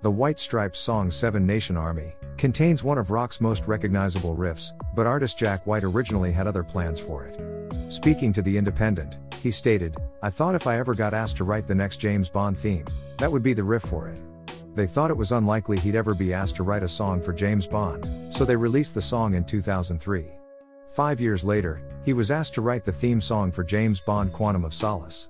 The White Stripes song Seven Nation Army contains one of rock's most recognizable riffs, but artist Jack White originally had other plans for it. Speaking to The Independent, he stated, I thought if I ever got asked to write the next James Bond theme, that would be the riff for it. They thought it was unlikely he'd ever be asked to write a song for James Bond, so they released the song in 2003. Five years later, he was asked to write the theme song for James Bond Quantum of Solace.